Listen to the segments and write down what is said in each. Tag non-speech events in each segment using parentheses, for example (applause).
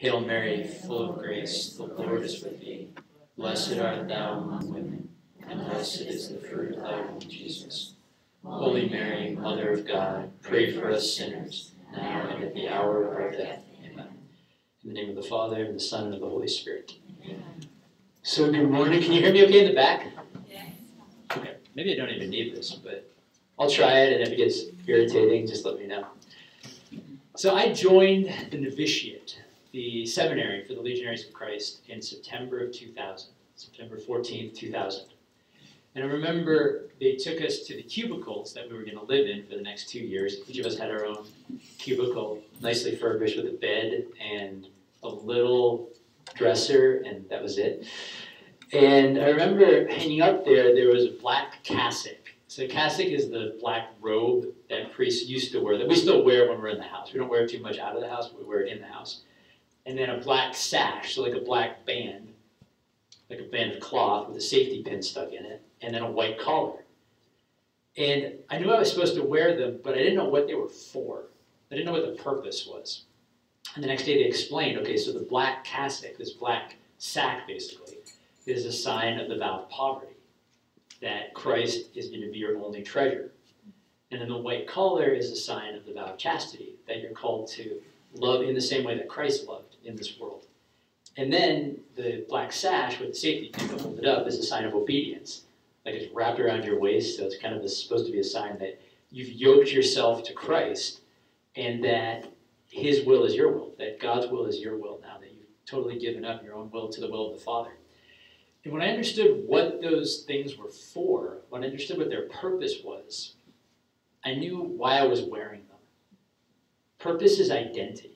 Hail Mary, full of grace, the Lord is with thee. Blessed art thou among women, and blessed is the fruit of thy womb, Jesus. Holy Mary, Mother of God, pray for us sinners, now and at the hour of our death. Amen. In the name of the Father, and the Son, and of the Holy Spirit. So, good morning. Can you hear me okay in the back? Okay. Maybe I don't even need this, but I'll try it, and if it gets irritating, just let me know. So, I joined the novitiate the seminary for the Legionaries of Christ in September of 2000, September 14th, 2000. And I remember they took us to the cubicles that we were going to live in for the next two years. Each of us had our own cubicle, nicely furnished with a bed and a little dresser, and that was it. And I remember hanging up there, there was a black cassock. So cassock is the black robe that priests used to wear, that we still wear when we're in the house. We don't wear it too much out of the house, we wear it in the house and then a black sash, so like a black band, like a band of cloth with a safety pin stuck in it, and then a white collar. And I knew I was supposed to wear them, but I didn't know what they were for. I didn't know what the purpose was. And the next day they explained, okay, so the black cassock, this black sack basically, is a sign of the vow of poverty, that Christ is going to be your only treasure. And then the white collar is a sign of the vow of chastity, that you're called to love in the same way that Christ loved in this world. And then the black sash with the safety pin to hold it up is a sign of obedience. Like it's wrapped around your waist, so it's kind of a, supposed to be a sign that you've yoked yourself to Christ and that His will is your will, that God's will is your will now, that you've totally given up your own will to the will of the Father. And when I understood what those things were for, when I understood what their purpose was, I knew why I was wearing them. Purpose is identity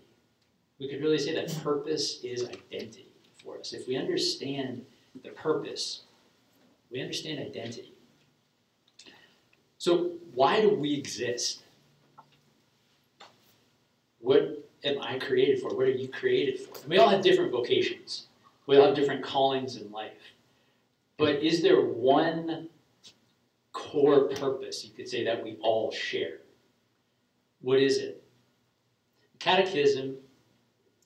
we could really say that purpose is identity for us. If we understand the purpose, we understand identity. So, why do we exist? What am I created for? What are you created for? And we all have different vocations, we all have different callings in life. But is there one core purpose, you could say, that we all share? What is it? Catechism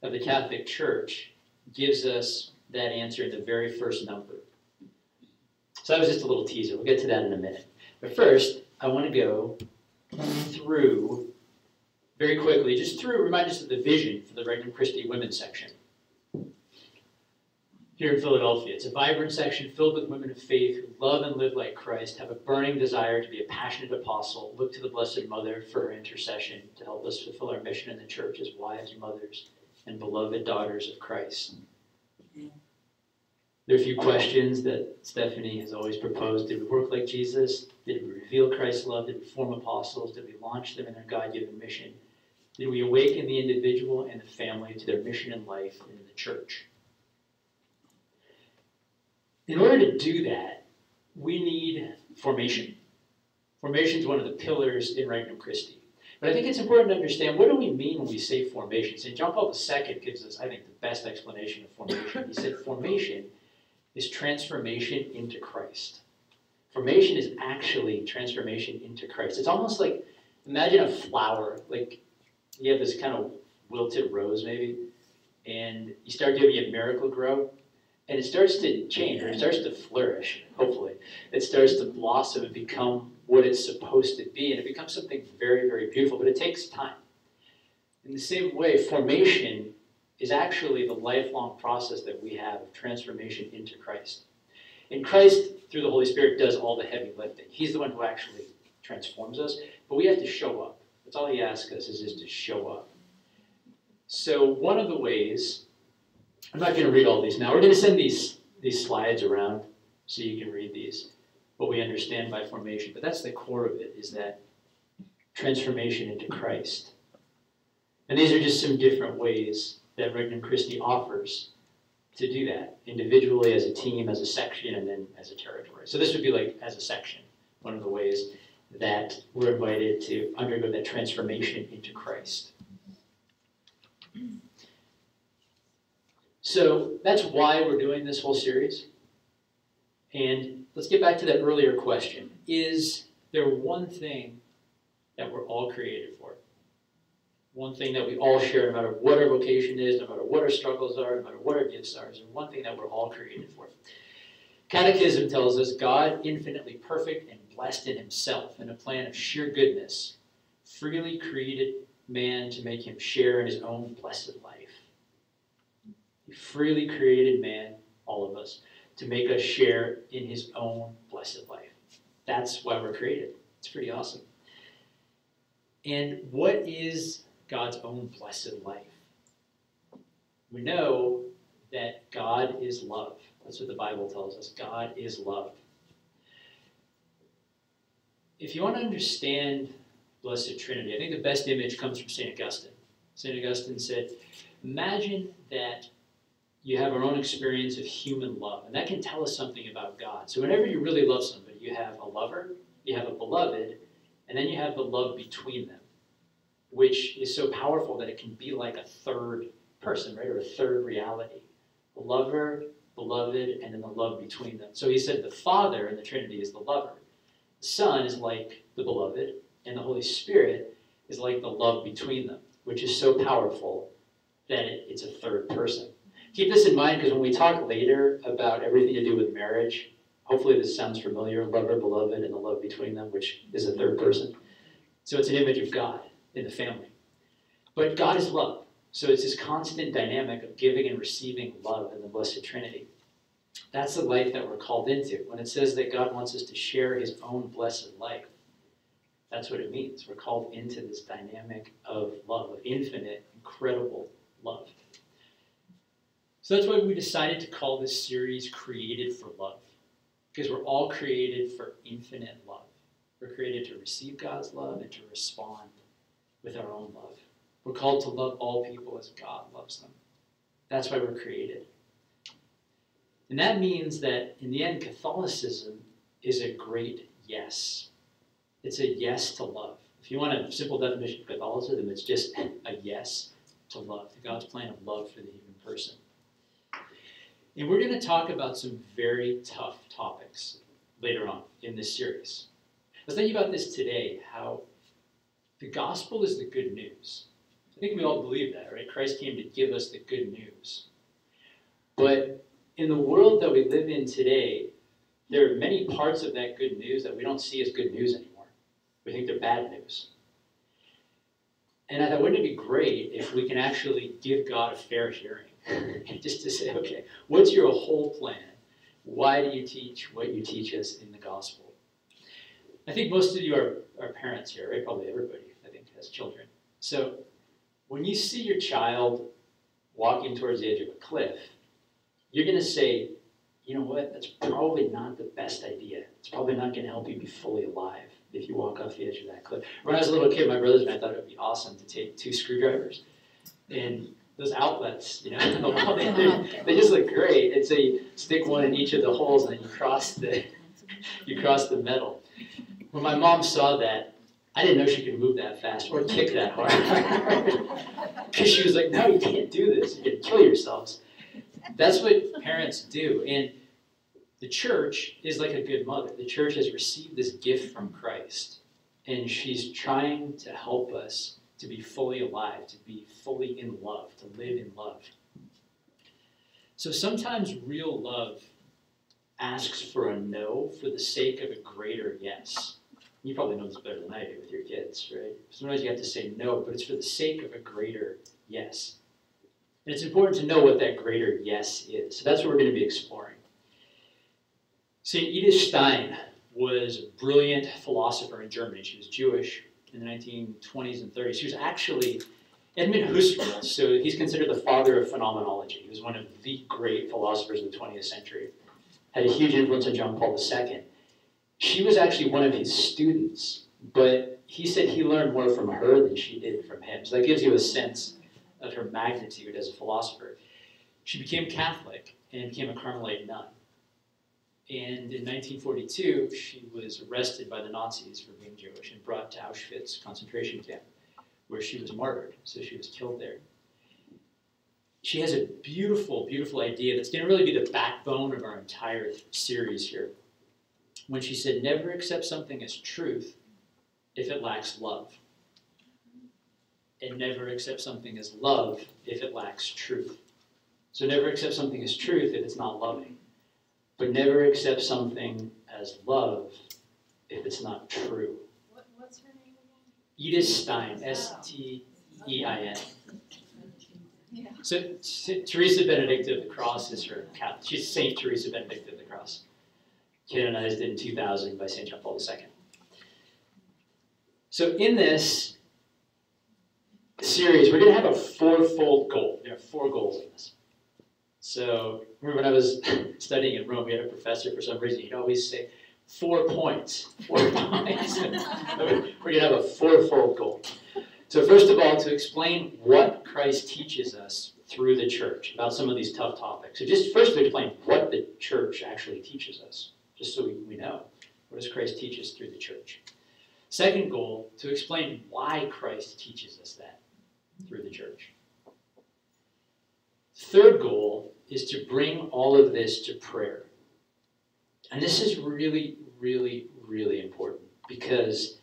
of the Catholic Church gives us that answer in the very first number. So that was just a little teaser. We'll get to that in a minute. But first, I want to go through very quickly, just through remind us of the vision for the Regnum Christi Women's section. Here in Philadelphia, it's a vibrant section filled with women of faith who love and live like Christ, have a burning desire to be a passionate apostle, look to the Blessed Mother for her intercession to help us fulfill our mission in the church as wives, and mothers, and beloved daughters of Christ. There are a few questions that Stephanie has always proposed. Did we work like Jesus? Did we reveal Christ's love? Did we form apostles? Did we launch them in their God given mission? Did we awaken the individual and the family to their mission in life and in the church? In order to do that, we need formation. Formation is one of the pillars in Regnum Christi. But I think it's important to understand what do we mean when we say formation? St. John Paul II gives us, I think, the best explanation of formation. He said formation is transformation into Christ. Formation is actually transformation into Christ. It's almost like imagine a flower, like you have this kind of wilted rose maybe, and you start giving it a Miracle-Gro, and it starts to change, or it starts to flourish, hopefully. It starts to blossom and become what it's supposed to be, and it becomes something very, very beautiful, but it takes time. In the same way, formation is actually the lifelong process that we have of transformation into Christ. And Christ, through the Holy Spirit, does all the heavy lifting. He's the one who actually transforms us, but we have to show up. That's all he asks us is just to show up. So one of the ways, I'm not going to read all these now. We're going to send these, these slides around so you can read these what we understand by formation. But that's the core of it, is that transformation into Christ. And these are just some different ways that Regnum Christi offers to do that, individually, as a team, as a section, and then as a territory. So this would be like as a section, one of the ways that we're invited to undergo that transformation into Christ. So that's why we're doing this whole series. And let's get back to that earlier question. Is there one thing that we're all created for? one thing that we all share, no matter what our vocation is, no matter what our struggles are, no matter what our gifts are, is one thing that we're all created for. Catechism tells us God, infinitely perfect and blessed in himself, in a plan of sheer goodness, freely created man to make him share in his own blessed life. He freely created man, all of us, to make us share in his own blessed life. That's why we're created. It's pretty awesome. And what is God's own blessed life? We know that God is love. That's what the Bible tells us. God is love. If you want to understand Blessed Trinity, I think the best image comes from St. Augustine. St. Augustine said, Imagine that you have our own experience of human love, and that can tell us something about God. So, whenever you really love somebody, you have a lover, you have a beloved, and then you have the love between them, which is so powerful that it can be like a third person, right, or a third reality. The lover, beloved, and then the love between them. So he said the Father in the Trinity is the lover. The Son is like the beloved, and the Holy Spirit is like the love between them, which is so powerful that it, it's a third person. Keep this in mind because when we talk later about everything to do with marriage, hopefully this sounds familiar lover, beloved, and the love between them, which is a third person. So it's an image of God in the family. But God is love. So it's this constant dynamic of giving and receiving love in the Blessed Trinity. That's the life that we're called into. When it says that God wants us to share his own blessed life, that's what it means. We're called into this dynamic of love, of infinite, incredible love. So that's why we decided to call this series Created for Love, because we're all created for infinite love. We're created to receive God's love and to respond with our own love. We're called to love all people as God loves them. That's why we're created. And that means that in the end, Catholicism is a great yes. It's a yes to love. If you want a simple definition of Catholicism, it's just a yes to love, to God's plan of love for the human person. And we're going to talk about some very tough topics later on in this series. I was thinking about this today how the gospel is the good news. I think we all believe that, right? Christ came to give us the good news. But in the world that we live in today, there are many parts of that good news that we don't see as good news anymore. We think they're bad news. And I thought, wouldn't it be great if we can actually give God a fair hearing? (laughs) Just to say, okay, what's your whole plan? Why do you teach what you teach us in the gospel? I think most of you are, are parents here, right? Probably everybody, I think, has children. So when you see your child walking towards the edge of a cliff, you're going to say, you know what, that's probably not the best idea. It's probably not going to help you be fully alive if you walk off the edge of that cliff. When I was a little kid, my brothers and I thought it would be awesome to take two screwdrivers and those outlets, you know, (laughs) they, they, uh-huh. they just look great. And so you stick one in each of the holes and then you cross the, (laughs) you cross the metal. When my mom saw that, I didn't know she could move that fast or kick that hard. (laughs) Because she was like, no, you can't do this. You're going to kill yourselves. That's what parents do. And the church is like a good mother. The church has received this gift from Christ, and she's trying to help us to be fully alive, to be fully in love, to live in love. So sometimes real love asks for a no for the sake of a greater yes. You probably know this better than I do with your kids, right? Sometimes you have to say no, but it's for the sake of a greater yes. And it's important to know what that greater yes is. So that's what we're going to be exploring. St. Edith Stein was a brilliant philosopher in Germany. She was Jewish in the 1920s and 30s. She was actually Edmund Husserl, so he's considered the father of phenomenology. He was one of the great philosophers of the 20th century. Had a huge influence on John Paul II. She was actually one of his students, but he said he learned more from her than she did from him. So that gives you a sense of her magnitude as a philosopher. She became Catholic and became a Carmelite nun. And in 1942, she was arrested by the Nazis for being Jewish and brought to Auschwitz concentration camp, where she was martyred. So she was killed there. She has a beautiful, beautiful idea that's going to really be the backbone of our entire series here. When she said, Never accept something as truth if it lacks love. and never accept something as love if it lacks truth. So never accept something as truth if it's not loving. But never accept something as love if it's not true. What, what's her name again? Edith Stein, oh. S T E I N. Yeah. So Teresa Benedict of the Cross is her Catholic. She's Saint Teresa Benedict of the Cross, canonized in 2000 by Saint John Paul II. So in this series, we're going to have a fourfold goal. There are four goals in this. So remember when I was (laughs) studying in Rome, we had a professor for some reason. He'd always say four points, four (laughs) points. we're going to have a fourfold goal. So first of all, to explain what Christ teaches us through the church about some of these tough topics. So just first to explain what the church actually teaches us, just so we, we know. What does Christ teach us through the church? Second goal, to explain why Christ teaches us that through the church. Third goal is to bring all of this to prayer. And this is really, really, really important because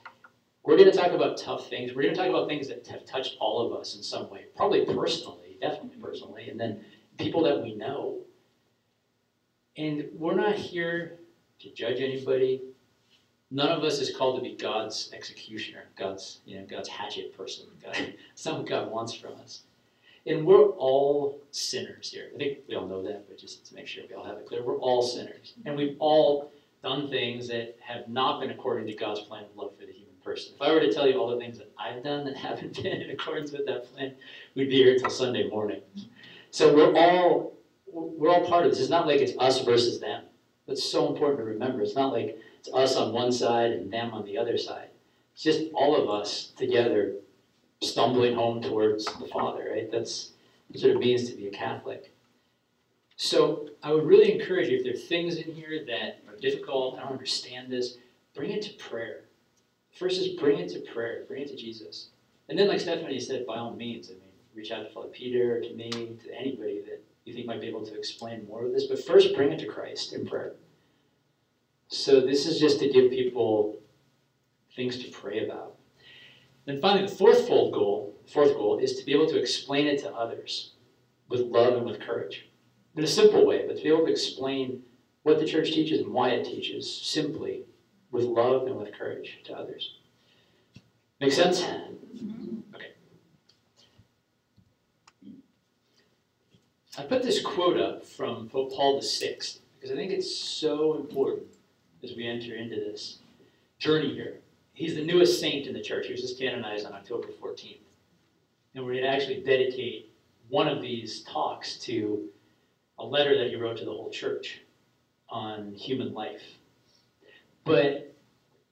we're going to talk about tough things. We're going to talk about things that have touched all of us in some way, probably personally, definitely personally, and then people that we know. And we're not here to judge anybody. None of us is called to be God's executioner, God's, you know, God's hatchet person. God, (laughs) what God wants from us. And we're all sinners here. I think we all know that, but just to make sure we all have it clear, we're all sinners. And we've all done things that have not been according to God's plan of love for the human person. If I were to tell you all the things that I've done that (laughs) haven't been in accordance with that plan, we'd be here until Sunday morning. So we're all we're all part of this. It's not like it's us versus them. That's so important to remember. It's not like it's us on one side and them on the other side. It's just all of us together stumbling home towards the Father, right? That's, what it means to be a Catholic. So I would really encourage you, if there are things in here that are difficult, I don't understand this, bring it to prayer. First is bring it to prayer, bring it to Jesus. And then, like Stephanie said, by all means, I mean, reach out to Father Peter, to me, to anybody that you think might be able to explain more of this. But first, bring it to Christ in prayer. So this is just to give people things to pray about. Then finally, the fourth fold goal, fourth goal is to be able to explain it to others with love and with courage. In a simple way, but to be able to explain what the church teaches and why it teaches simply with love and with courage to others. Make sense? Mm-hmm. Okay. I put this quote up from Pope Paul VI because I think it's so important as we enter into this journey here. He's the newest saint in the church. He was just canonized on October 14th. And we're going to actually dedicate one of these talks to a letter that he wrote to the whole church on human life. But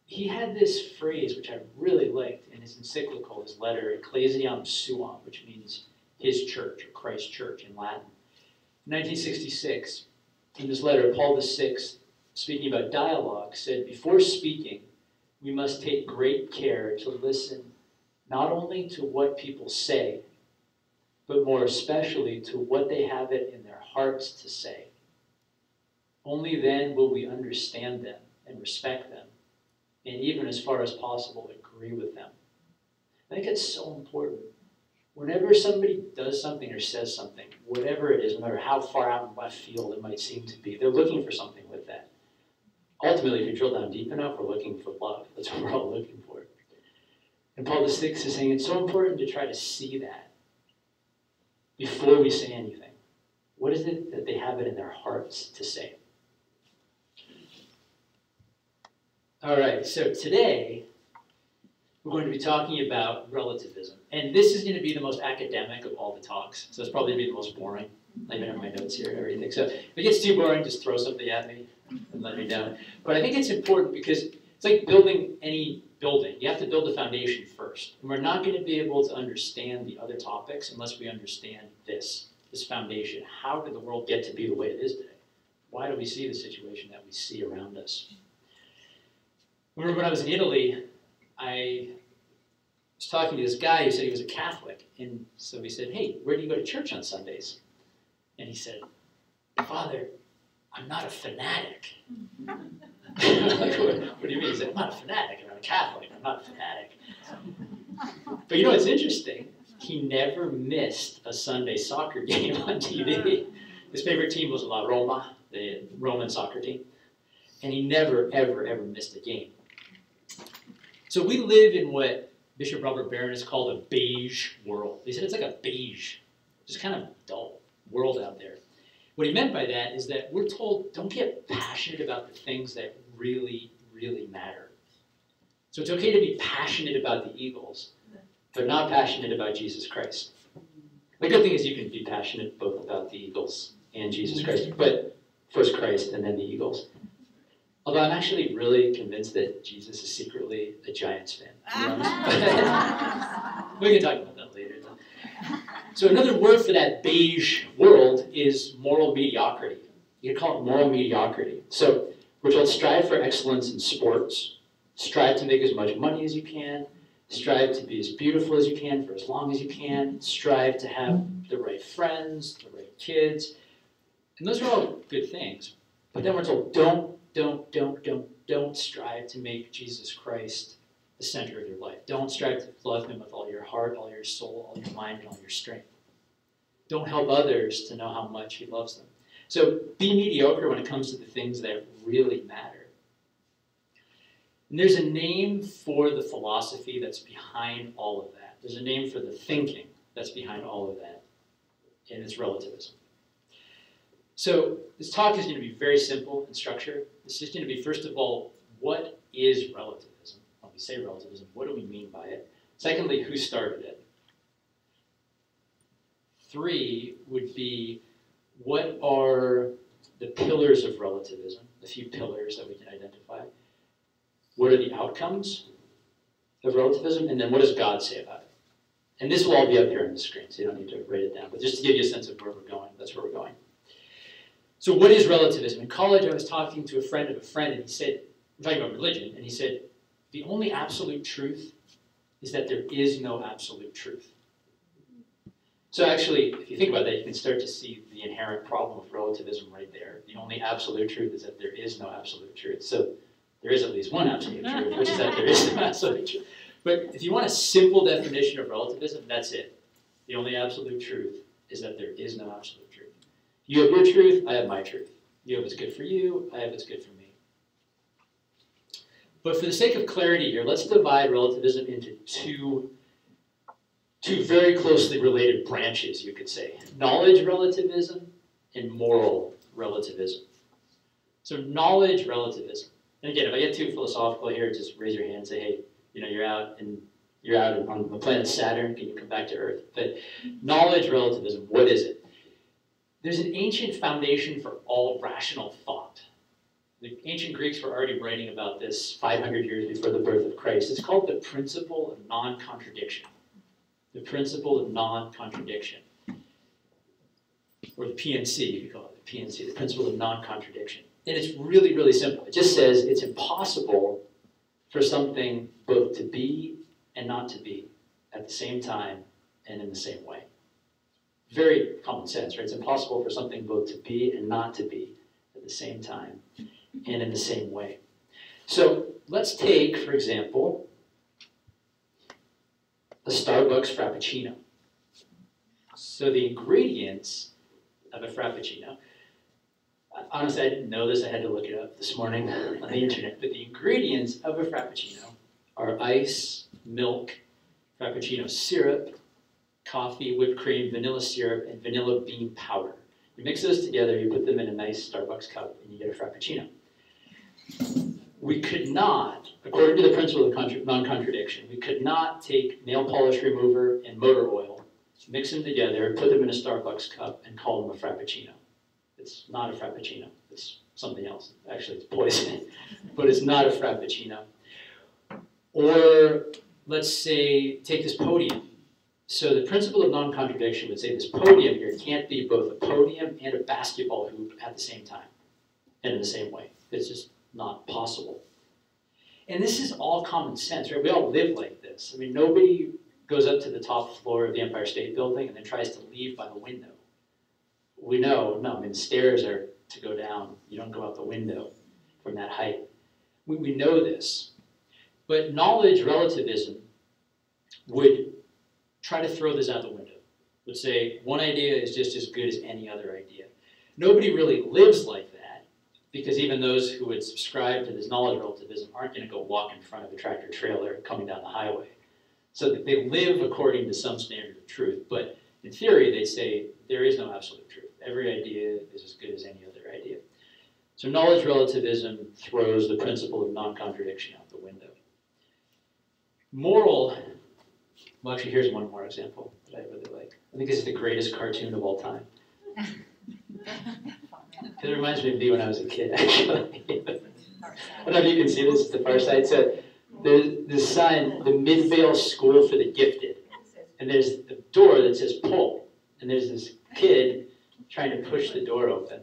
he had this phrase, which I really liked in his encyclical, his letter, Ecclesiam Suam, which means his church, or Christ Church in Latin. In 1966, in this letter, Paul VI, speaking about dialogue, said, Before speaking, we must take great care to listen not only to what people say, but more especially to what they have it in their hearts to say. Only then will we understand them and respect them, and even as far as possible, agree with them. I think it's so important. Whenever somebody does something or says something, whatever it is, no matter how far out in left field it might seem to be, they're looking for something with that. Ultimately, if you drill down deep enough, we're looking for love. That's what we're all looking for. And Paul VI is saying it's so important to try to see that before we say anything. What is it that they have it in their hearts to say? All right, so today we're going to be talking about relativism. And this is going to be the most academic of all the talks, so it's probably going to be the most boring. I even have my notes here and everything. So if it gets too boring, just throw something at me and let me down. But I think it's important because it's like building any building. You have to build the foundation first. And we're not going to be able to understand the other topics unless we understand this, this foundation. How did the world get to be the way it is today? Why do we see the situation that we see around us? Remember when I was in Italy, I was talking to this guy who said he was a Catholic. And so we said, Hey, where do you go to church on Sundays? And he said, Father, I'm not a fanatic. what, (laughs) what, do you mean? He said, I'm not a fanatic. I'm not a Catholic. I'm not a fanatic. But you know what's interesting? he never missed a Sunday soccer (laughs) game on TV. His favorite team was La Roma, the Roman soccer team. And he never, ever, ever missed a game. So we live in what Bishop Robert Barron has called a beige world. He said it's like a beige, just kind of dull world out there. What he meant by that is that we're told don't get passionate about the things that really, really matter. So it's okay to be passionate about the Eagles, but not passionate about Jesus Christ. The good thing is you can be passionate both about the Eagles and Jesus Christ, but first Christ and then the Eagles. Although I'm actually really convinced that Jesus is secretly a Giants fan. to be honest. we can talk about that later. Though. So another word for that beige world is moral mediocrity. You call it moral mediocrity. So we're told strive for excellence in sports, strive to make as much money as you can, strive to be as beautiful as you can for as long as you can, strive to have the right friends, the right kids. And those are all good things. But then we're told don't, don't, don't, don't, don't strive to make Jesus Christ the center of your life. Don't strive to love him with all your heart, all your soul, all your mind, and all your strength. Don't help others to know how much he loves them. So be mediocre when it comes to the things that really matter. And there's a name for the philosophy that's behind all of that. There's a name for the thinking that's behind all of that, and it's relativism. So this talk is going to be very simple in structure. It's just going to be, first of all, what is relativism? We say relativism, what do we mean by it? Secondly, who started it? Three would be, what are the pillars of relativism, the few pillars that we can identify? What are the outcomes of relativism? And then what does God say about it? And this will all be up here on the screen, so you don't need to write it down. But just to give you a sense of where we're going, that's where we're going. So, what is relativism? In college, I was talking to a friend of a friend, and he said, we're talking about religion, and he said, the only absolute truth is that there is no absolute truth. So, actually, if you think about that, you can start to see the inherent problem of relativism right there. The only absolute truth is that there is no absolute truth. So, there is at least one absolute truth, which is that there is no absolute truth. But if you want a simple definition of relativism, that's it. The only absolute truth is that there is no absolute truth. You have your truth, I have my truth. You have what's good for you, I have what's good for me. But for the sake of clarity here, let's divide relativism into two, two very closely related branches, you could say. Knowledge relativism and moral relativism. So knowledge relativism. And again, if I get too philosophical here, just raise your hand and say, hey, you know, you're out and you're out on the planet Saturn, can you come back to Earth? But knowledge relativism, what is it? There's an ancient foundation for all rational thought. The ancient Greeks were already writing about this 500 years before the birth of Christ. It's called the principle of non contradiction. The principle of non contradiction. Or the PNC, you call it the PNC, the principle of non contradiction. And it's really, really simple. It just says it's impossible for something both to be and not to be at the same time and in the same way. Very common sense, right? It's impossible for something both to be and not to be at the same time and in the same way. So let's take, for example, a Starbucks Frappuccino. So the ingredients of a Frappuccino, honestly, I didn't know this, I had to look it up this morning on the internet, but the ingredients of a Frappuccino are ice, milk, Frappuccino syrup, coffee, whipped cream, vanilla syrup, and vanilla bean powder. You mix those together, you put them in a nice Starbucks cup, and you get a Frappuccino. We could not, according to the principle of non-contradiction, we could not take nail polish remover and motor oil, mix them together, put them in a Starbucks cup, and call them a Frappuccino. It's not a Frappuccino. It's something else. Actually, it's poison, (laughs) but it's not a Frappuccino. Or let's say, take this podium. So the principle of non-contradiction would say this podium here can't be both a podium and a basketball hoop at the same time and in the same way. It's just not possible. And this is all common sense, right? We all live like this. I mean, nobody goes up to the top floor of the Empire State Building and then tries to leave by the window. We know, no, I mean, stairs are to go down. You don't go out the window from that height. We, we know this. But knowledge relativism would try to throw this out the window. Would say one idea is just as good as any other idea. Nobody really lives like because even those who would subscribe to this knowledge relativism aren't going to go walk in front of a tractor trailer coming down the highway. So they live according to some standard of truth. But in theory, they say there is no absolute truth. Every idea is as good as any other idea. So knowledge relativism throws the principle of non-contradiction out the window. Moral, well actually here's one more example that I really like. I think this is the greatest cartoon of all time. (laughs) It reminds me of me when I was a kid, (laughs) actually. I don't know if you can see this, it's the far side. So there's the sign, the Midvale School for the Gifted. And there's a door that says pull. And there's this kid trying to push the door open.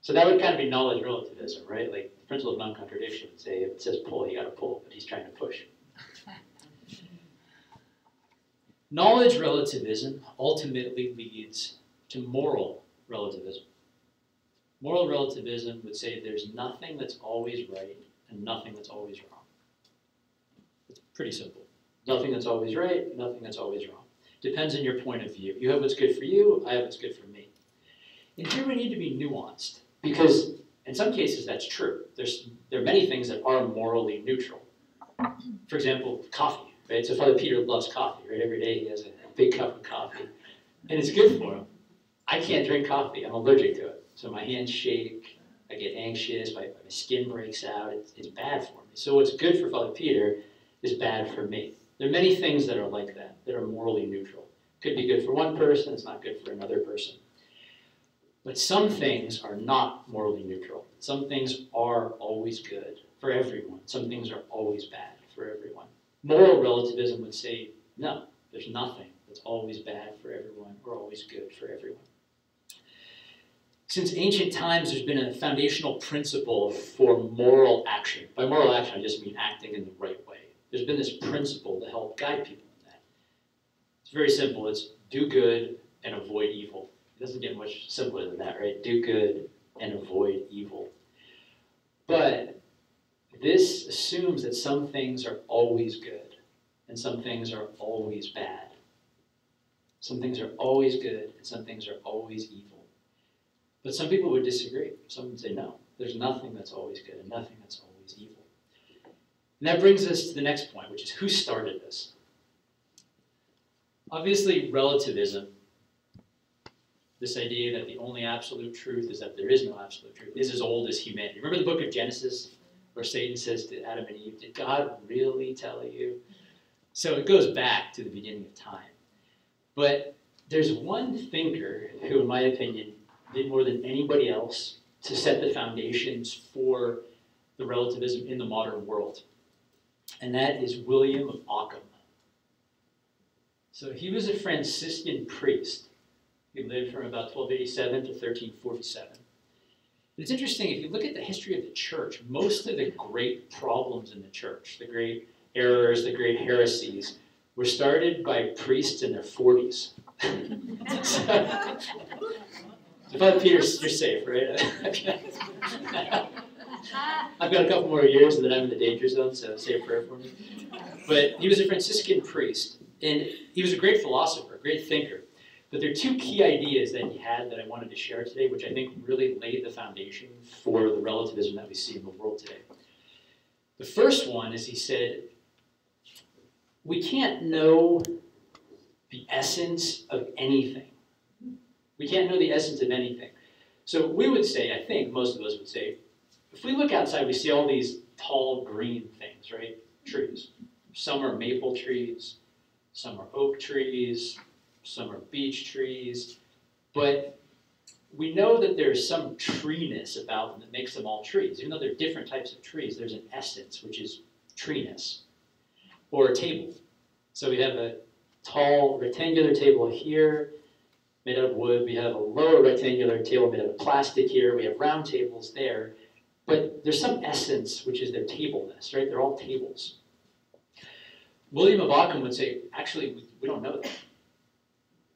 So that would kind of be knowledge relativism, right? Like the principle of non-contradiction would say if it says pull, you gotta pull, but he's trying to push. knowledge relativism ultimately leads to moral relativism. Moral relativism would say there's nothing that's always right and nothing that's always wrong. It's pretty simple. Nothing that's always right, nothing that's always wrong. Depends on your point of view. You have what's good for you, I have what's good for me. And here we need to be nuanced because in some cases that's true. There's, there are many things that are morally neutral. For example, coffee, right? So Father Peter loves coffee, right? Every day he has a big cup of coffee. And it's good for him. I can't drink coffee, I'm allergic to it. So my hands shake, I get anxious, my, my skin breaks out, it's, it's bad for me. So what's good for Father Peter is bad for me. There are many things that are like that, that are morally neutral. Could be good for one person, it's not good for another person. But some things are not morally neutral. Some things are always good for everyone. Some things are always bad for everyone. Moral relativism would say, no, there's nothing that's always bad for everyone or always good for everyone. Since ancient times, there's been a foundational principle for moral action. By moral action, I just mean acting in the right way. There's been this principle to help guide people in that. It's very simple. It's do good and avoid evil. It doesn't get much simpler than that, right? Do good and avoid evil. But this assumes that some things are always good and some things are always bad. Some things are always good and some things are always evil. But some people would disagree. Some would say, no, there's nothing that's always good and nothing that's always evil. And that brings us to the next point, which is who started this? Obviously, relativism, this idea that the only absolute truth is that there is no absolute truth, is as old as humanity. Remember the book of Genesis, where Satan says to Adam and Eve, Did God really tell you? So it goes back to the beginning of time. But there's one thinker who, in my opinion, did more than anybody else to set the foundations for the relativism in the modern world. And that is William of Ockham. So he was a Franciscan priest. He lived from about 1287 to 1347. It's interesting, if you look at the history of the church, most of the great problems in the church, the great errors, the great heresies, were started by priests in their 40s. (laughs) so, Father Peter, you're safe, right? (laughs) I've got a couple more years and then I'm in the danger zone, so say a prayer for me. But he was a Franciscan priest, and he was a great philosopher, a great thinker. But there are two key ideas that he had that I wanted to share today, which I think really laid the foundation for the relativism that we see in the world today. The first one is he said, we can't know the essence of anything we can't know the essence of anything. So we would say, I think most of us would say, if we look outside, we see all these tall green things, right? Trees. Some are maple trees, some are oak trees, some are beech trees, but we know that there's some treeness about them that makes them all trees. Even though they're different types of trees, there's an essence, which is treeness. Or a table. So we have a tall rectangular table here, made out of wood. We have a lower rectangular table made out of plastic here. We have round tables there. But there's some essence, which is their tableness, right? They're all tables. William of Ockham would say, actually, we, we don't know that.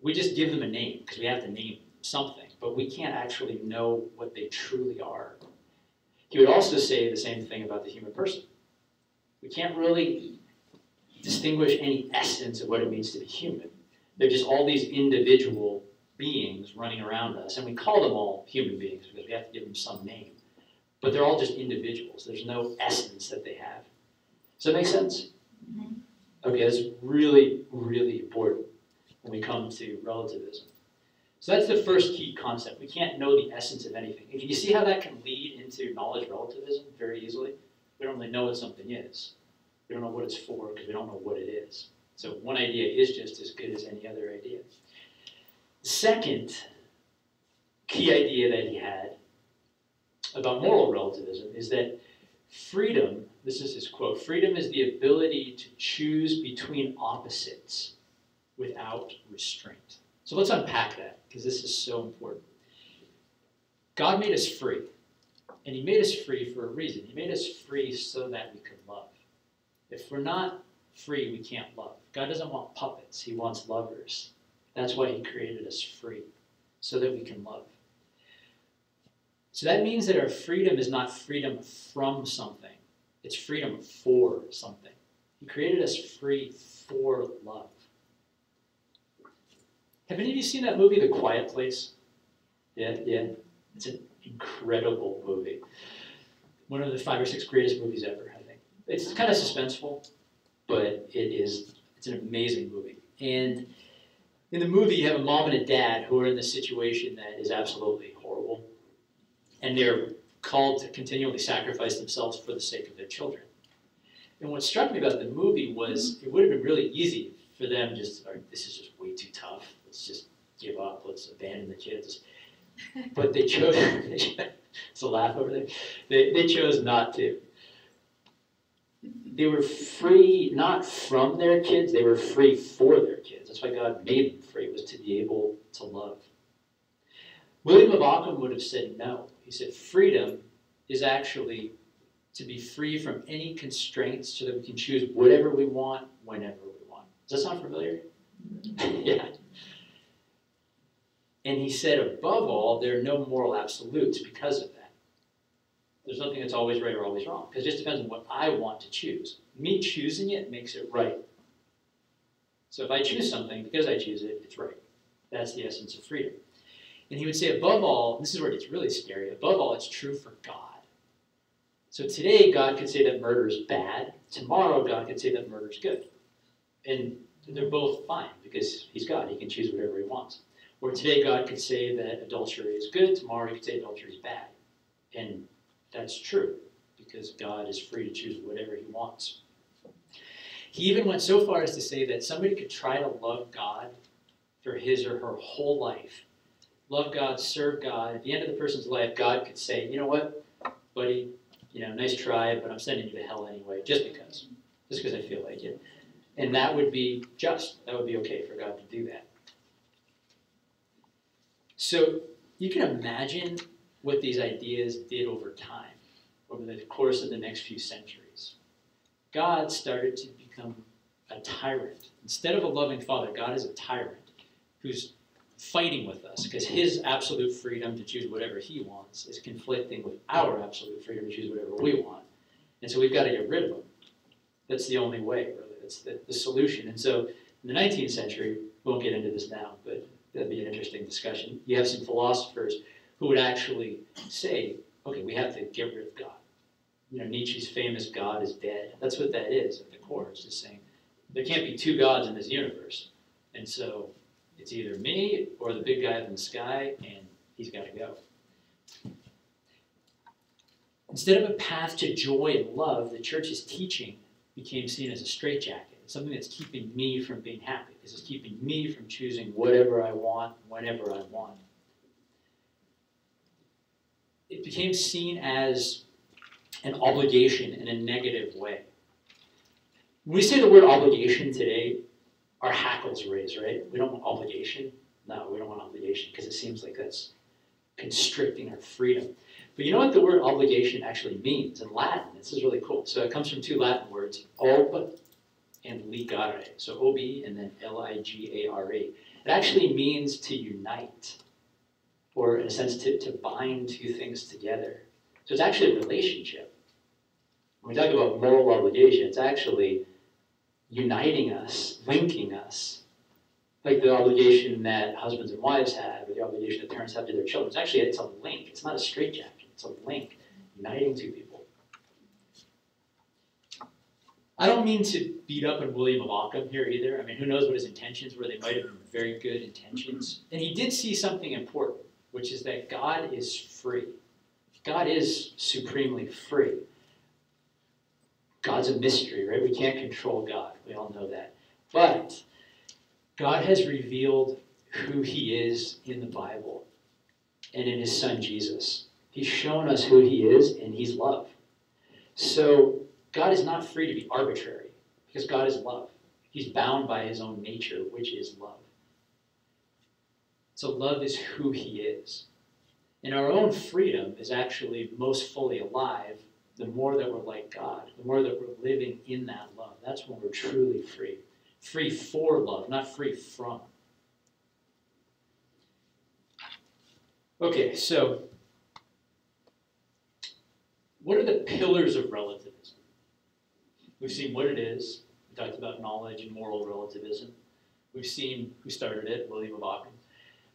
We just give them a name because we have to name something, but we can't actually know what they truly are. He would also say the same thing about the human person. We can't really distinguish any essence of what it means to be human. They're just all these individual beings running around us, and we call them all human beings because we have to give them some name. But they're all just individuals. There's no essence that they have. Does that make sense? Mm-hmm. Okay, that's really, really important when we come to relativism. So that's the first key concept. We can't know the essence of anything. Can you see how that can lead into knowledge relativism very easily? We don't really know what something is. We don't know what it's for because we don't know what it is. So one idea is just as good as any other idea. Second key idea that he had about moral relativism is that freedom, this is his quote, freedom is the ability to choose between opposites without restraint. So let's unpack that because this is so important. God made us free, and He made us free for a reason. He made us free so that we could love. If we're not free, we can't love. God doesn't want puppets, He wants lovers. That's why He created us free, so that we can love. So that means that our freedom is not freedom from something, it's freedom for something. He created us free for love. Have any of you seen that movie, The Quiet Place? Yeah, yeah. It's an incredible movie. One of the five or six greatest movies ever, I think. It's kind of suspenseful, but it is it's an amazing movie. And in the movie, you have a mom and a dad who are in this situation that is absolutely horrible, and they're called to continually sacrifice themselves for the sake of their children. And what struck me about the movie was mm-hmm. it would have been really easy for them just, this is just way too tough. Let's just give up. Let's abandon the kids. (laughs) But they chose, (laughs) it's a laugh over there. They, they chose not to. They were free not from their kids, they were free for their kids. That's why God made them free, was to be able to love. William of Ockham would have said no. He said freedom is actually to be free from any constraints so that we can choose whatever we want whenever we want. Does that sound familiar? Mm-hmm. (laughs) yeah. And he said, above all, there are no moral absolutes because of that. There's nothing that's always right or always wrong, because it just depends on what I want to choose. Me choosing it makes it right. So if I choose something, because I choose it, it's right. That's the essence of freedom. And he would say, above all, this is where it gets really scary, above all, it's true for God. So today, God could say that murder is bad. Tomorrow, God could say that murder is good. And they're both fine because he's God. He can choose whatever he wants. Or today, God could say that adultery is good. Tomorrow, he could say adultery is bad. And that's true because God is free to choose whatever he wants. He even went so far as to say that somebody could try to love God for his or her whole life. Love God, serve God. At the end of the person's life, God could say, you know what, buddy, you know, nice try, but I'm sending you to hell anyway, just because. Just because I feel like it. And that would be just. That would be okay for God to do that. So you can imagine what these ideas did over time, over the course of the next few centuries. God started to become a tyrant. Instead of a loving father, God is a tyrant who's fighting with us because his absolute freedom to choose whatever he wants is conflicting with our absolute freedom to choose whatever we want. And so we've got to get rid of him. That's the only way, really. That's the, the solution. And so in the 19th century, we won't get into this now, but that'd be an interesting discussion. You have some philosophers who would actually say, okay, we have to get rid of God. You know, Nietzsche's famous God is dead. That's what that is at the core. It's just saying there can't be two gods in this universe. And so it's either me or the big guy up in the sky, and he's got to go. Instead of a path to joy and love, the church's teaching became seen as a straitjacket, something that's keeping me from being happy, because it's keeping me from choosing whatever I want, whenever I want. It became seen as an obligation in a negative way. When we say the word obligation today, our hackles raise, right? We don't want obligation. No, we don't want obligation because it seems like that's constricting our freedom. But you know what the word obligation actually means in Latin? This is really cool. So it comes from two Latin words, ob and ligare. So ob and then L-I-G-A-R-E. It actually means to unite, or in a sense, to, to bind two things together. So it's actually a relationship. When we talk about moral obligation, it's actually uniting us, linking us. like the obligation that husbands and wives have, or the obligation that parents have to their children. It's actually it's a link. It's not a straitjacket. It's a link uniting two people. I don't mean to beat up on William of Ockham here either. I mean, who knows what his intentions were? They might have been very good intentions. And he did see something important, which is that God is free. God is supremely free. God's a mystery, right? We can't control God. We all know that. But God has revealed who he is in the Bible and in his son Jesus. He's shown us who he is, and he's love. So God is not free to be arbitrary because God is love. He's bound by his own nature, which is love. So love is who he is. And our own freedom is actually most fully alive the more that we're like God, the more that we're living in that love. That's when we're truly free. Free for love, not free from. Okay, so what are the pillars of relativism? We've seen what it is. We talked about knowledge and moral relativism. We've seen who started it, William of Ockham.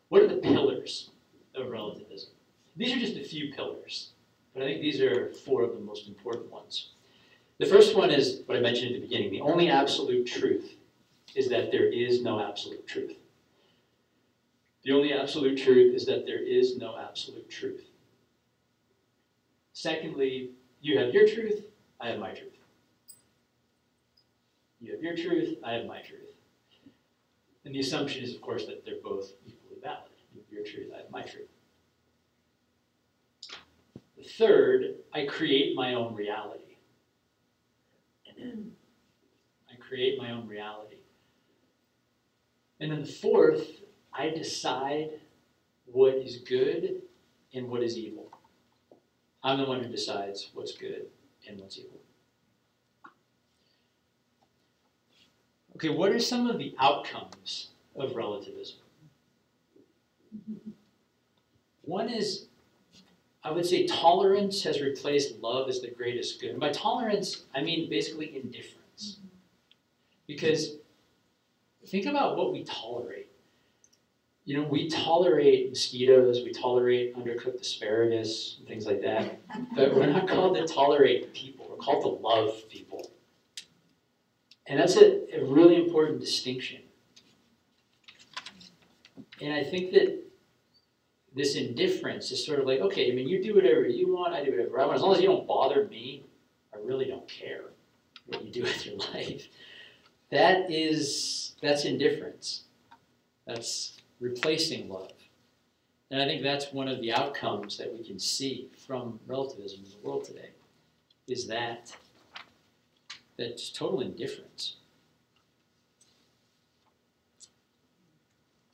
What are the pillars of relativism? These are just a few pillars, but I think these are four of the most important ones. The first one is what I mentioned at the beginning the only absolute truth is that there is no absolute truth. The only absolute truth is that there is no absolute truth. Secondly, you have your truth, I have my truth. You have your truth, I have my truth. And the assumption is, of course, that they're both have your truth, I have my truth. The third, I create my own reality. And I create my own reality. And then the fourth, I decide what is good and what is evil. I'm the one who decides what's good and what's evil. Okay, what are some of the outcomes of relativism? One is, I would say, tolerance has replaced love as the greatest good. And by tolerance, I mean basically indifference. Because think about what we tolerate. You know, we tolerate mosquitoes, we tolerate undercooked asparagus, things like that. But we're not called to tolerate people, we're called to love people. And that's a, a really important distinction. And I think that this indifference is sort of like, okay, I mean, you do whatever you want, I do whatever I want. As long as you don't bother me, I really don't care what you do with your (laughs) life. That is, that's indifference. That's replacing love. And I think that's one of the outcomes that we can see from relativism in the world today, is that that's total indifference.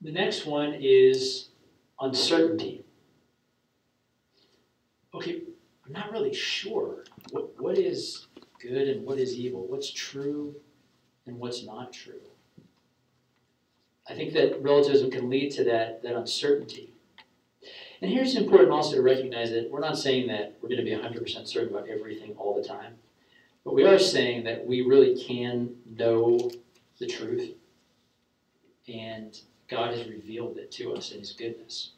The next one is uncertainty. Okay, I'm not really sure what, what is good and what is evil, what's true and what's not true. I think that relativism can lead to that, that uncertainty. And here's important also to recognize that we're not saying that we're going to be 100% certain about everything all the time. But we are saying that we really can know the truth, and God has revealed it to us in His goodness.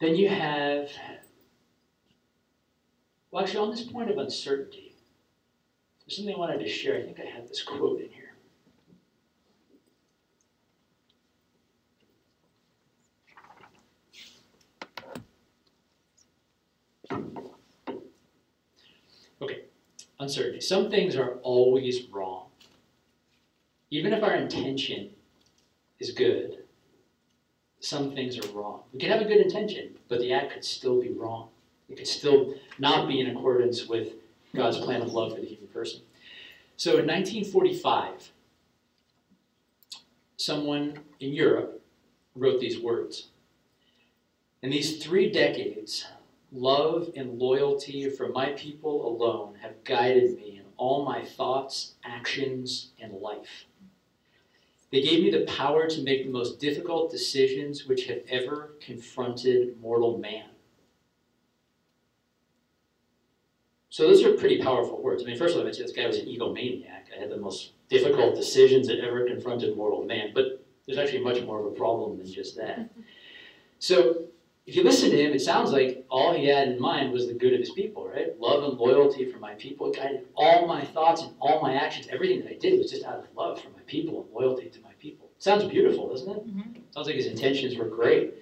Then you have, well, actually, on this point of uncertainty, there's something I wanted to share. I think I had this quote in here. Okay, uncertainty. Some things are always wrong. Even if our intention is good, some things are wrong. We can have a good intention, but the act could still be wrong. It could still not be in accordance with God's plan of love for the human person. So in 1945, someone in Europe wrote these words. In these three decades, love and loyalty for my people alone have guided me in all my thoughts, actions, and life. They gave me the power to make the most difficult decisions which have ever confronted mortal man. So those are pretty powerful words. I mean, first of all, I say this guy was an egomaniac. I had the most difficult decisions that ever confronted mortal man. But there's actually much more of a problem than just that. So if you listen to him, it sounds like all he had in mind was the good of his people, right? Love and loyalty for my people guided all my thoughts and all my actions. Everything that I did was just out of love for my people and loyalty to my people. Sounds beautiful, doesn't it? Mm-hmm. Sounds like his intentions were great.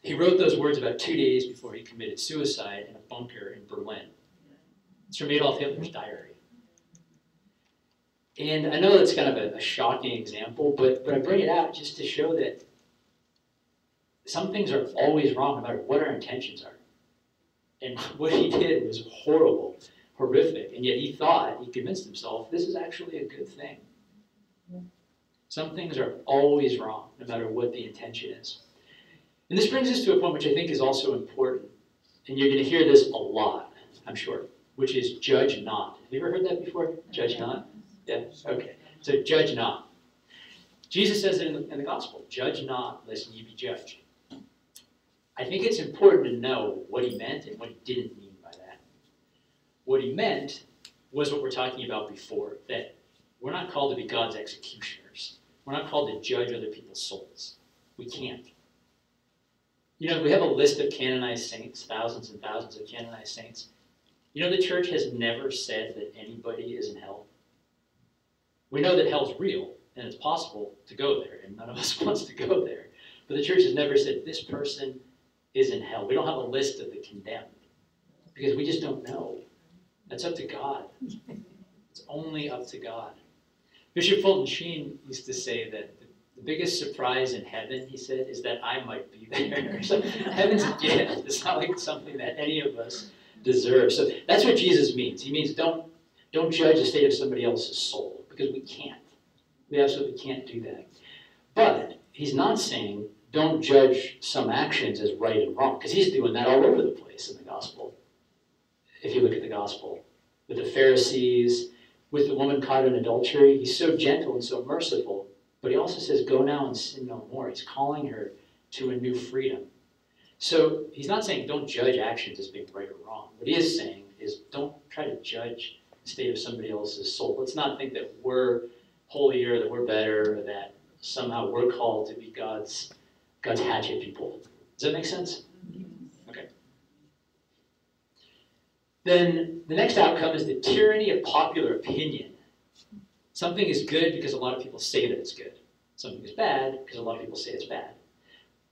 He wrote those words about two days before he committed suicide in a bunker in Berlin. It's from Adolf Hitler's diary. And I know that's kind of a, a shocking example, but, but I bring it out just to show that some things are always wrong no matter what our intentions are. And what he did was horrible, horrific, and yet he thought, he convinced himself, this is actually a good thing. Some things are always wrong, no matter what the intention is. And this brings us to a point which I think is also important. And you're going to hear this a lot, I'm sure, which is judge not. Have you ever heard that before? Judge not? Yeah? Okay. So judge not. Jesus says it in the, in the gospel judge not, lest ye be judged. I think it's important to know what he meant and what he didn't mean by that. What he meant was what we're talking about before that we're not called to be God's executioners, we're not called to judge other people's souls. We can't. You know, we have a list of canonized saints, thousands and thousands of canonized saints. You know, the church has never said that anybody is in hell. We know that hell's real and it's possible to go there, and none of us (laughs) wants to go there. But the church has never said this person is in hell. We don't have a list of the condemned because we just don't know. That's up to God. It's only up to God. Bishop Fulton Sheen used to say that the biggest surprise in heaven, he said, is that I might be there. (laughs) so heaven's a gift. It's not like something that any of us deserve. So that's what Jesus means. He means don't don't judge the state of somebody else's soul because we can't. We absolutely can't do that. But he's not saying don't judge some actions as right and wrong, because he's doing that all over the place in the gospel. If you look at the gospel, with the Pharisees, with the woman caught in adultery, he's so gentle and so merciful, but he also says, Go now and sin no more. He's calling her to a new freedom. So he's not saying don't judge actions as being right or wrong. What he is saying is don't try to judge the state of somebody else's soul. Let's not think that we're holier, that we're better, that somehow we're called to be God's God's hatchet people. Does that make sense? Okay. Then the next outcome is the tyranny of popular opinion. Something is good because a lot of people say that it's good. Something is bad because a lot of people say it's bad.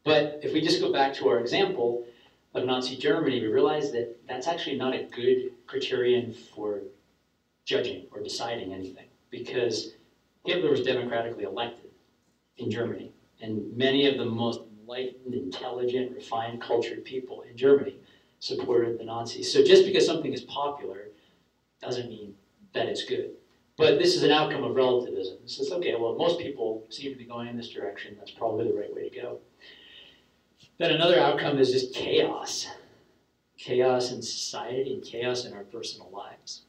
But if we just go back to our example of Nazi Germany, we realize that that's actually not a good criterion for judging or deciding anything because Hitler was democratically elected in Germany. And many of the most enlightened, intelligent, refined, cultured people in Germany supported the Nazis. So just because something is popular doesn't mean that it's good. But this is an outcome of relativism. It says, okay, well, most people seem to be going in this direction. That's probably the right way to go. Then another outcome is just chaos. Chaos in society and chaos in our personal lives.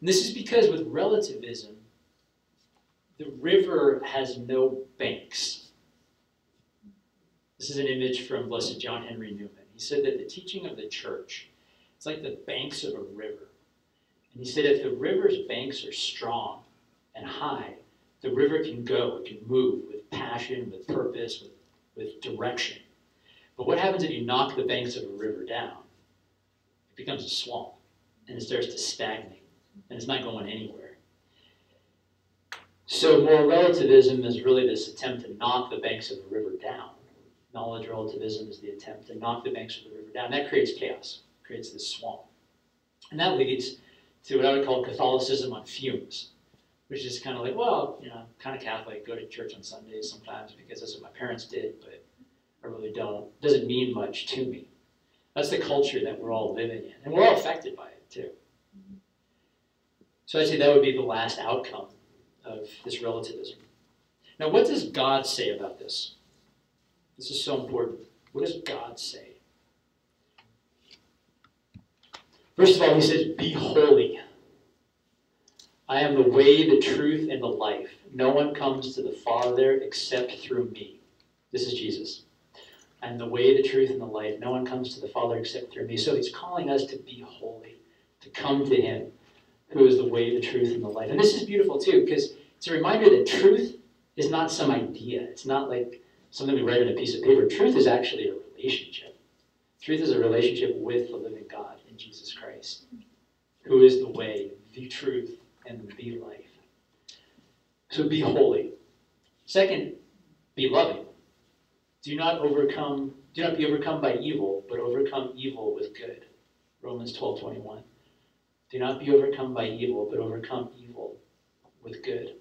And this is because with relativism, the river has no banks. This is an image from Blessed John Henry Newman. He said that the teaching of the church is like the banks of a river. And he said if the river's banks are strong and high, the river can go, it can move with passion, with purpose, with, with direction. But what happens if you knock the banks of a river down? It becomes a swamp and it starts to stagnate and it's not going anywhere. So moral relativism is really this attempt to knock the banks of the river down. Knowledge relativism is the attempt to knock the banks of the river down. That creates chaos, creates this swamp. And that leads to what I would call Catholicism on fumes, which is kind of like, well, you know, kind of Catholic, go to church on Sundays sometimes because that's what my parents did, but I really don't. It doesn't mean much to me. That's the culture that we're all living in. And we're all affected by it too. So I'd say that would be the last outcome this relativism. Now, what does God say about this? This is so important. What does God say? First of all, he says, Be holy. I am the way, the truth, and the life. No one comes to the Father except through me. This is Jesus. I'm the way, the truth, and the life. No one comes to the Father except through me. So he's calling us to be holy, to come to him, who is the way, the truth, and the life. And this is beautiful too, because it's a reminder that truth is not some idea. It's not like something we write on a piece of paper. Truth is actually a relationship. Truth is a relationship with the living God in Jesus Christ, who is the way, the truth, and the life. So be holy. Second, be loving. Do not overcome, do not be overcome by evil, but overcome evil with good. Romans 12, 21. Do not be overcome by evil, but overcome evil with good.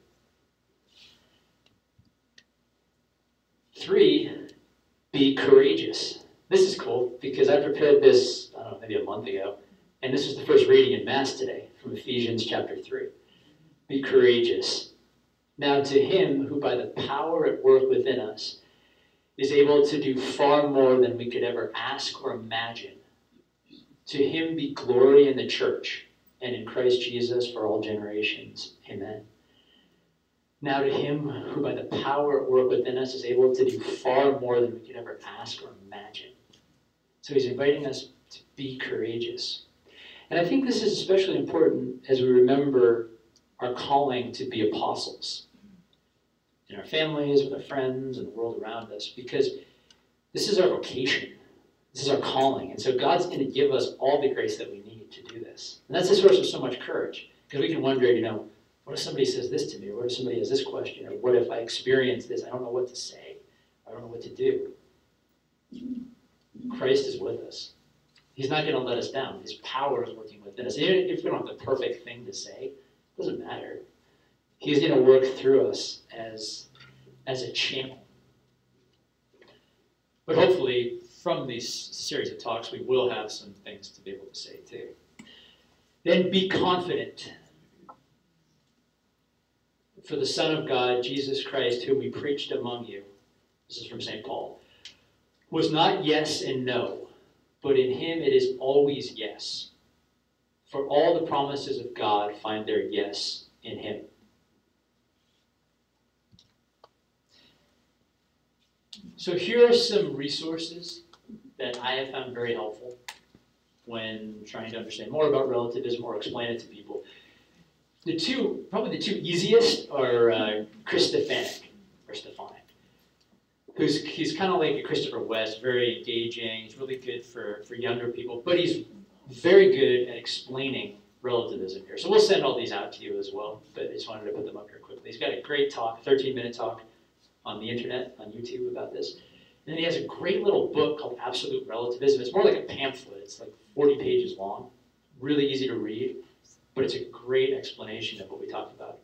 Three, be courageous. This is cool because I prepared this, I don't know, maybe a month ago, and this is the first reading in Mass today from Ephesians chapter 3. Be courageous. Now, to him who by the power at work within us is able to do far more than we could ever ask or imagine, to him be glory in the church and in Christ Jesus for all generations. Amen. Now to him who by the power at work within us is able to do far more than we could ever ask or imagine. So he's inviting us to be courageous. And I think this is especially important as we remember our calling to be apostles in our families, with our friends, and the world around us, because this is our vocation. This is our calling. And so God's going to give us all the grace that we need to do this. And that's the source of so much courage, because we can wonder, you know, what if somebody says this to me? Or what if somebody has this question? Or what if I experience this? I don't know what to say. I don't know what to do. Christ is with us. He's not going to let us down. His power is working within us. Even if we don't have the perfect thing to say, it doesn't matter. He's going to work through us as, as a channel. But hopefully, from these series of talks, we will have some things to be able to say too. Then be confident. For the Son of God, Jesus Christ, whom we preached among you, this is from St. Paul, was not yes and no, but in him it is always yes. For all the promises of God find their yes in him. So here are some resources that I have found very helpful when trying to understand more about relativism or explain it to people. The two, probably the two easiest are uh, Chris Stefanick, or Stefanik, who's he's kind of like a Christopher West, very engaging. He's really good for, for younger people, but he's very good at explaining relativism here. So we'll send all these out to you as well, but I just wanted to put them up here quickly. He's got a great talk, 13 minute talk on the internet, on YouTube about this. And then he has a great little book called Absolute Relativism. It's more like a pamphlet. It's like 40 pages long, really easy to read, but it's a great explanation of what we talked about.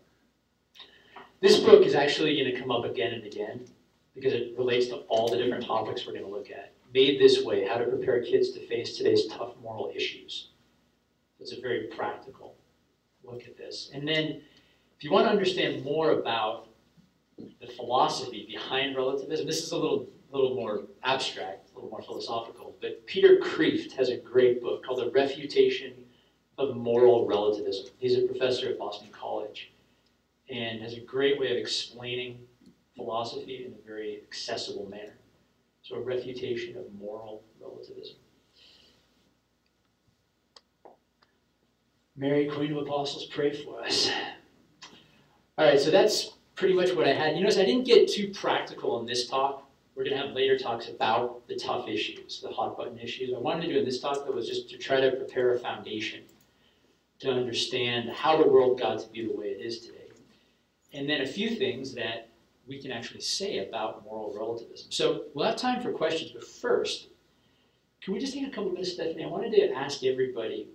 This book is actually going to come up again and again because it relates to all the different topics we're going to look at. Made this way, how to prepare kids to face today's tough moral issues. It's a very practical look at this. And then if you want to understand more about the philosophy behind relativism. This is a little, little more abstract, a little more philosophical, but Peter Kreeft has a great book called The Refutation of Moral Relativism. He's a professor at Boston College and has a great way of explaining philosophy in a very accessible manner. So, a refutation of moral relativism. Mary, Queen of Apostles, pray for us. All right, so that's pretty much what I had. You notice I didn't get too practical in this talk. We're going to have later talks about the tough issues, the hot button issues. I wanted to do in this talk, though, was just to try to prepare a foundation to understand how the world got to be the way it is today. And then a few things that we can actually say about moral relativism. So we'll have time for questions, but first, can we just take a couple minutes, Stephanie? I wanted to ask everybody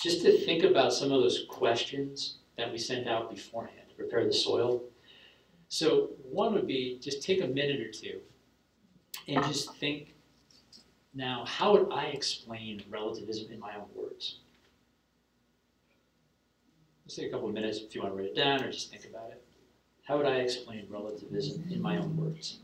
just to think about some of those questions that we sent out beforehand to prepare the soil. So one would be just take a minute or two and just think now, how would I explain relativism in my own words? Just take a couple of minutes if you want to write it down or just think about it. How would I explain relativism in my own words?